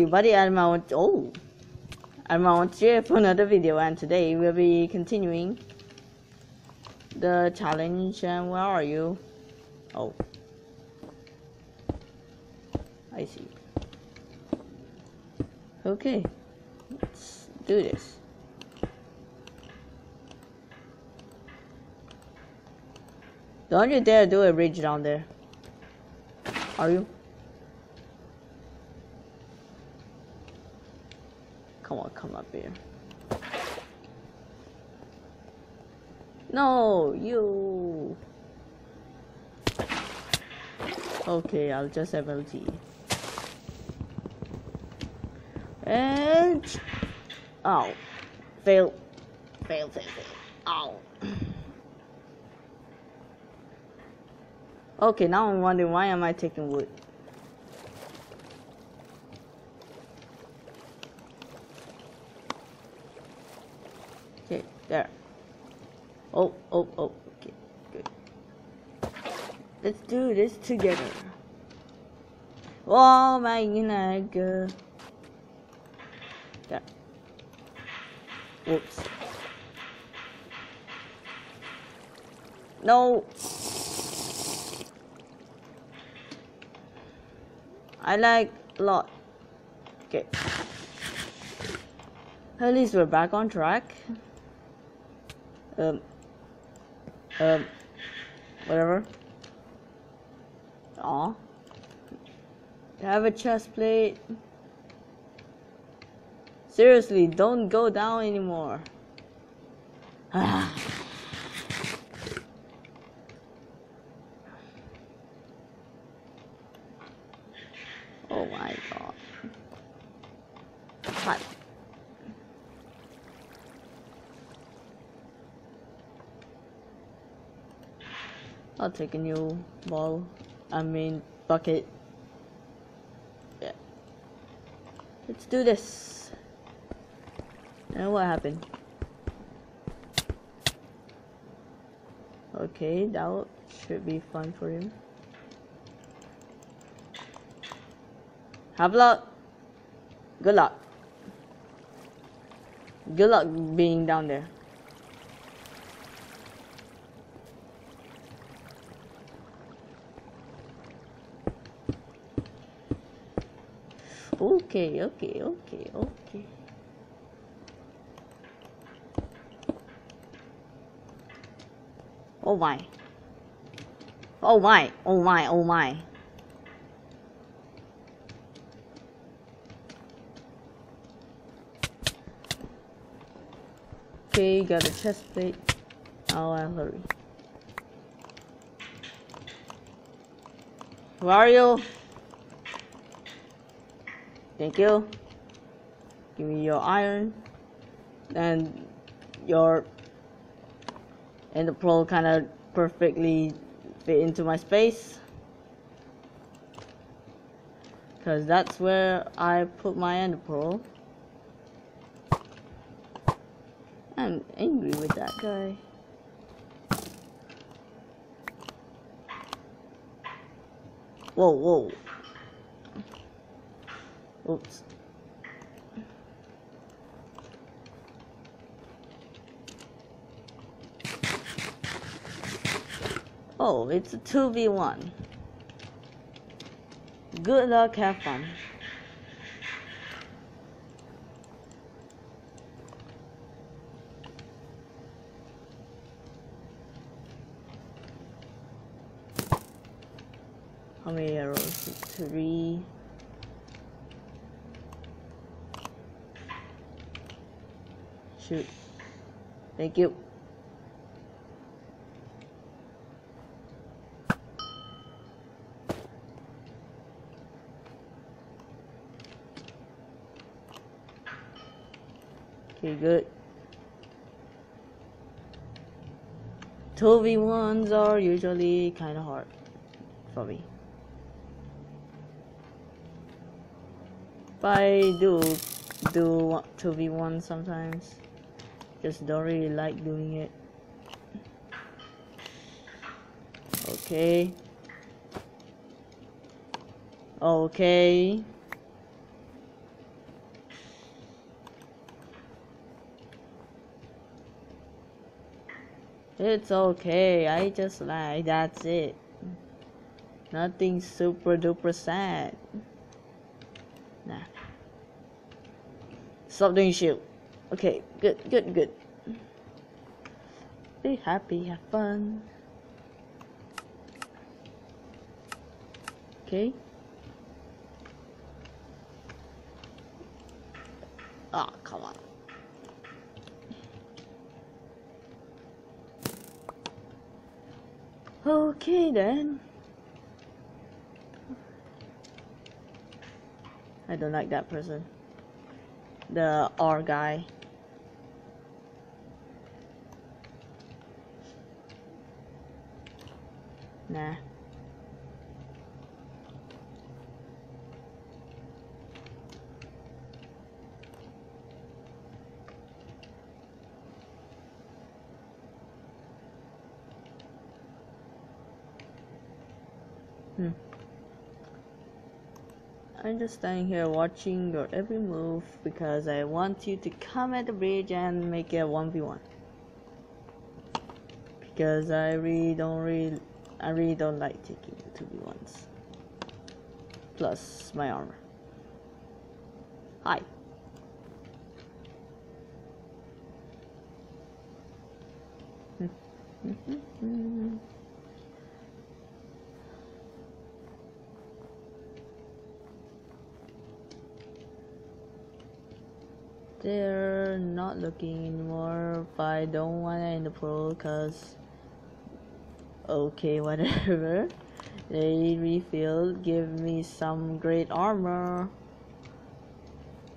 everybody, I'm out. Oh, I'm out here for another video, and today we'll be continuing the challenge. And where are you? Oh, I see. Okay, let's do this. Don't you dare do a bridge down there. Are you? Come on, come up here. No, you. Okay, I'll just have LT. And oh, fail, fail, fail, fail. Ow. Okay, now I'm wondering why am I taking wood? Okay, there. Oh, oh, oh, okay, good. Let's do this together. Oh my god. There. Whoops. No. I like a lot. Okay. At least we're back on track. Um. Um. Whatever. Aw. Have a chest plate. Seriously, don't go down anymore. Oh my god. Hot. I'll take a new ball. I mean bucket. Yeah. Let's do this. Now what happened? Okay, that should be fun for him. Have luck. Good luck. Good luck being down there. Okay, okay, okay, okay. Oh my. Oh my, oh my, oh my. Okay, got a chest plate. Oh, I'll hurry. You? Thank you. Give me your iron. And your ender pearl kind of perfectly fit into my space. Because that's where I put my end pearl. I'm angry with that guy. Whoa, whoa. Oops. Oh, it's a 2v1. Good luck, have fun. How many arrows? Three. Shoot. Thank you. Okay, good. 2v1s are usually kind of hard for me. But I do do 2v1 sometimes just don't really like doing it okay okay It's okay, I just like that's it. Nothing super duper sad. Nah. Stop doing shit. Okay, good, good, good. Be happy, have fun. Okay. Oh, come on. Okay then. I don't like that person. The R guy. Nah. Hmm. I'm just standing here watching your every move because I want you to come at the bridge and make it a 1v1. Because I really don't really I really don't like taking the 2v1s. Plus my armor. Hi. They're not looking anymore, but I don't want it in the pro because okay, whatever. They refill, give me some great armor.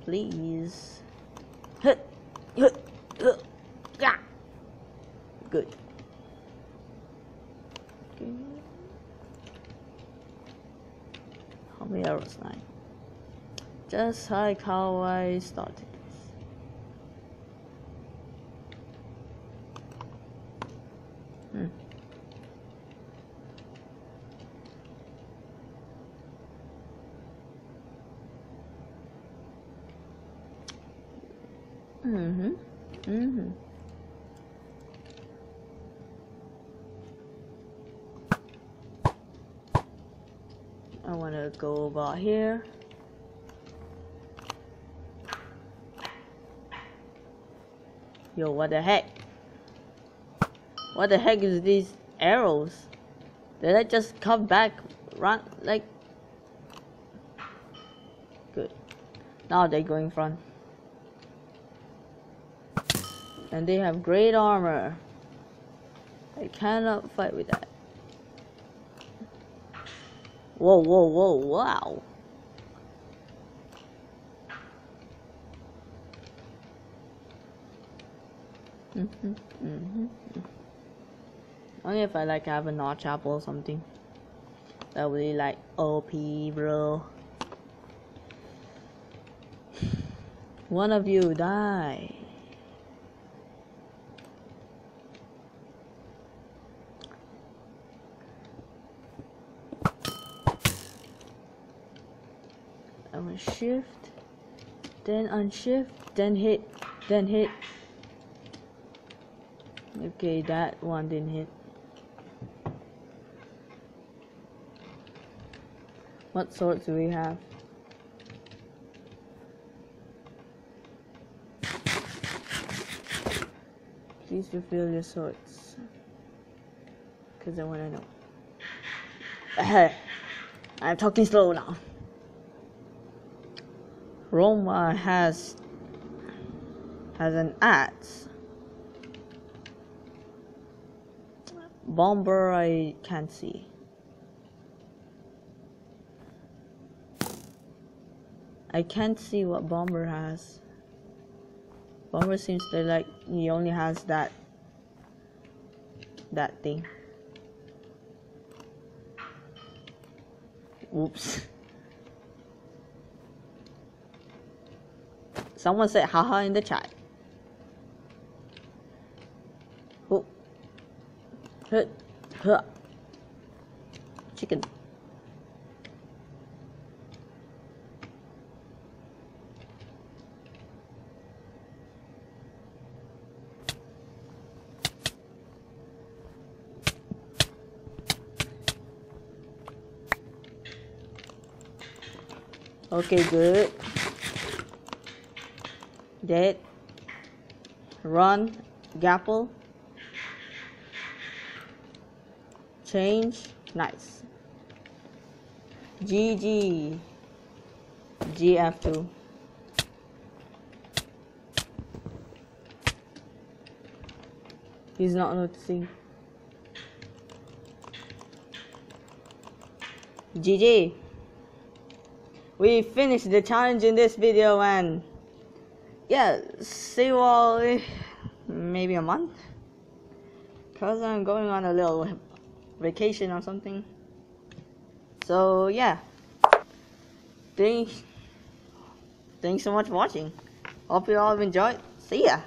Please. Good. Okay. How many arrows? Nine. Just like how I started. Hmm. Mm-hmm. Mm-hmm. I want to go about here. Yo, what the heck? What the heck is these arrows? Did I just come back run like good. Now they're going front. And they have great armor. I cannot fight with that. Whoa, whoa, whoa, wow. Mm-hmm, mm-hmm. Only if I like have a notch apple or something. That would be like OP, bro. One of you die. Shift, then unshift, then hit, then hit. Okay, that one didn't hit. What swords do we have? Please refill your swords. Because I want to know. I'm talking slow now. Roma has has an axe. Bomber I can't see. I can't see what Bomber has. Bomber seems to like he only has that that thing. Oops. Someone said haha in the chat. Oh. Chicken. Okay, good. Dead. Run. Gapple. Change. Nice. GG. GF2. He's not noticing. GG. We finished the challenge in this video and yeah, see you all maybe a month. Cause I'm going on a little vacation or something. So yeah. Thanks thanks so much for watching. Hope you all have enjoyed. See ya.